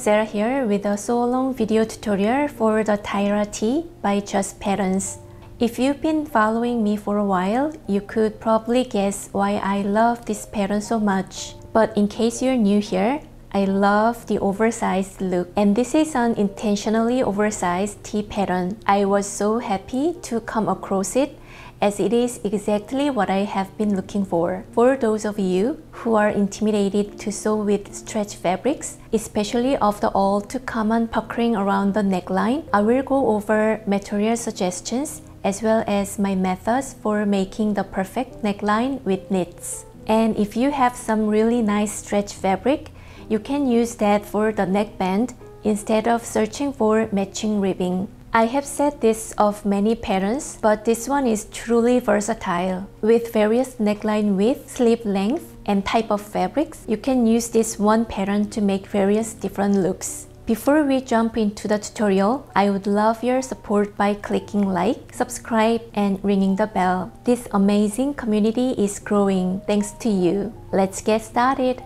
Sarah here with a sew along video tutorial for the Tyra Tee by Just Patterns. If you've been following me for a while, you could probably guess why I love this pattern so much. But in case you're new here, I love the oversized look and this is an intentionally oversized tee pattern. I was so happy to come across it as it is exactly what I have been looking for. For those of you who are intimidated to sew with stretch fabrics, especially the all too common puckering around the neckline, I will go over material suggestions as well as my methods for making the perfect neckline with knits. And if you have some really nice stretch fabric, you can use that for the neckband instead of searching for matching ribbing. I have said this of many patterns, but this one is truly versatile. With various neckline width, sleeve length, and type of fabrics, you can use this one pattern to make various different looks. Before we jump into the tutorial, I would love your support by clicking like, subscribe, and ringing the bell. This amazing community is growing thanks to you. Let's get started!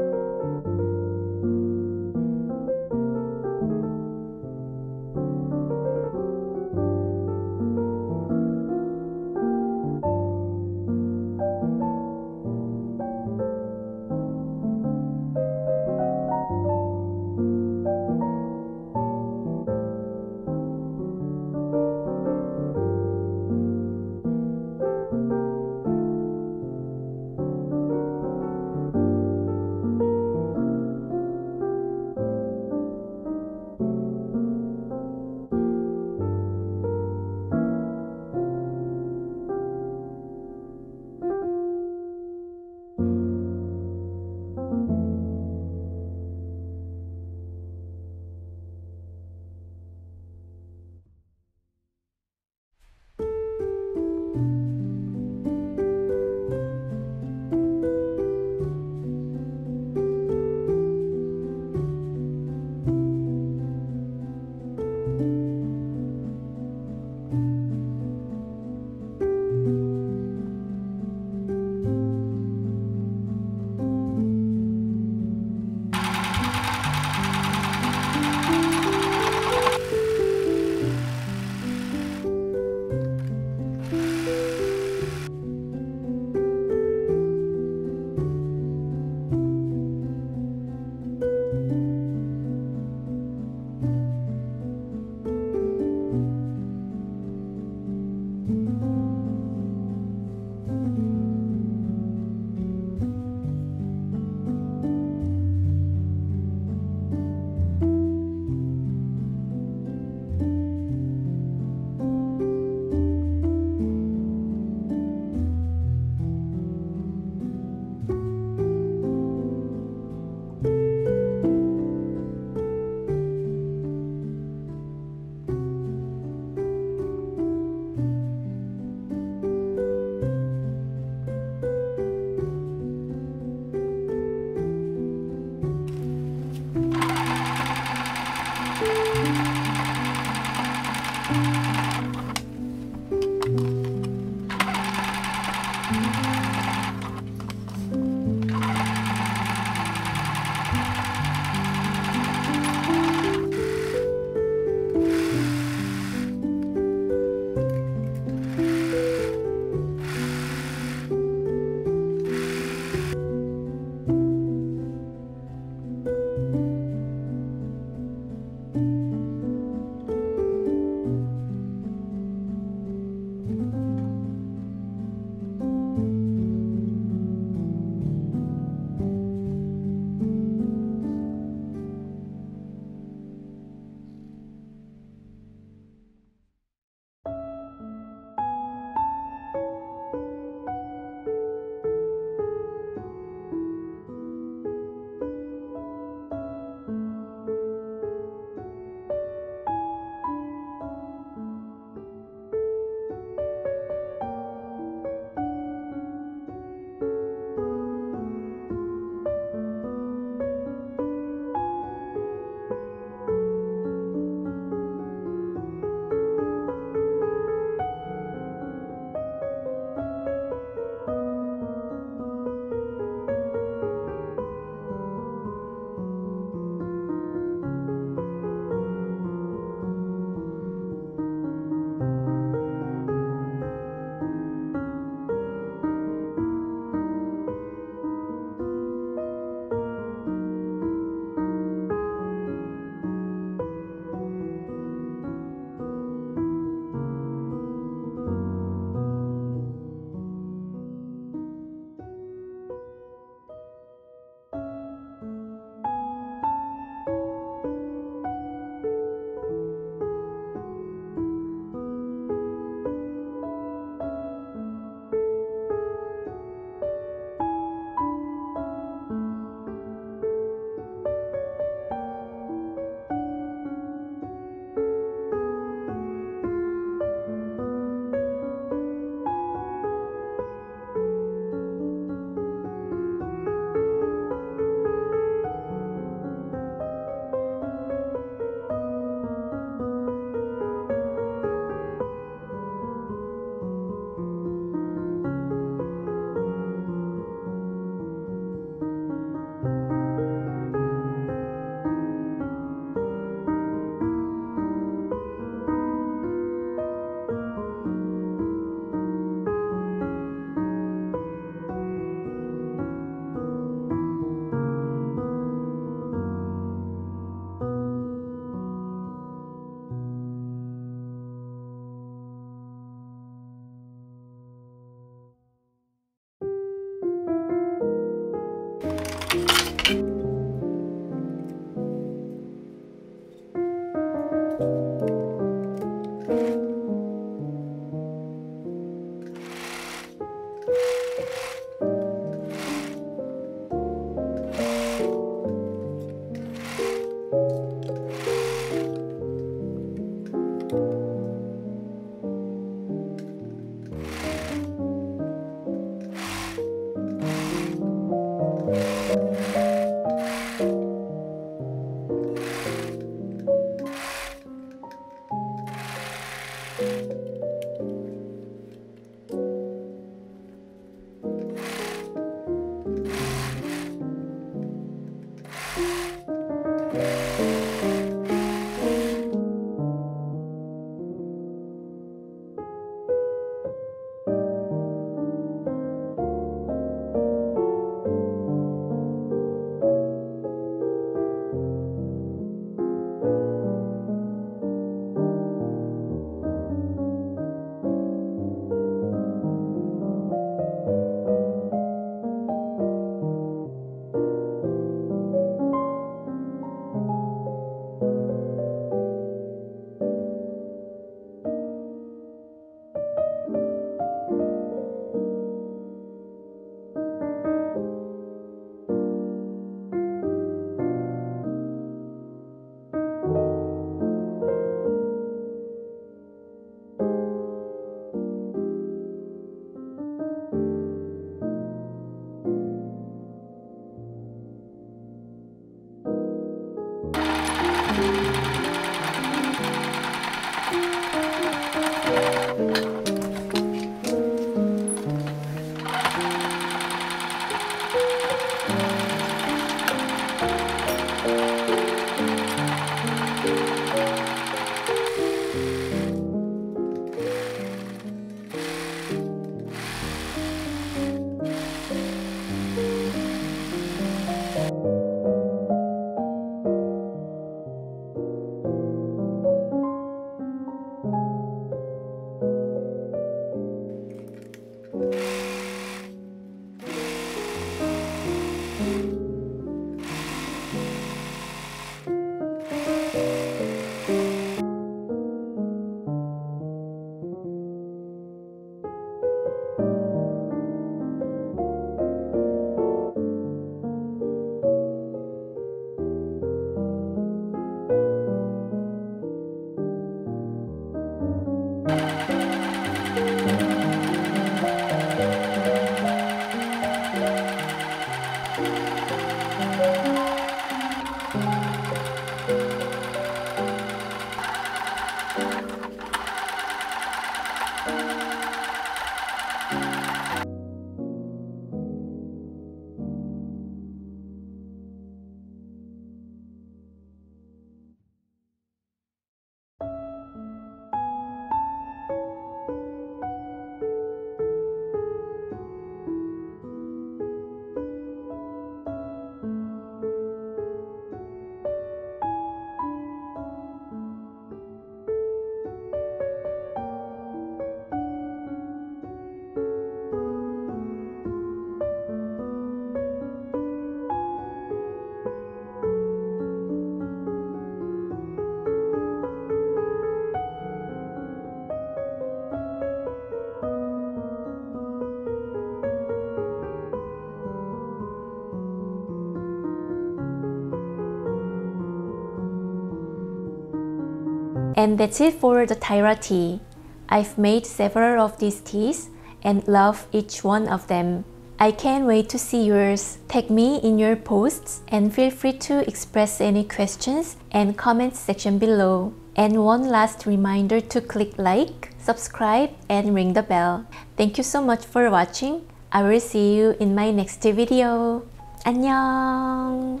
And that's it for the Tyra Tee. I've made several of these tees and love each one of them. I can't wait to see yours. Tag me in your posts and feel free to express any questions and comment section below. And one last reminder to click like, subscribe, and ring the bell. Thank you so much for watching. I will see you in my next video. 안녕.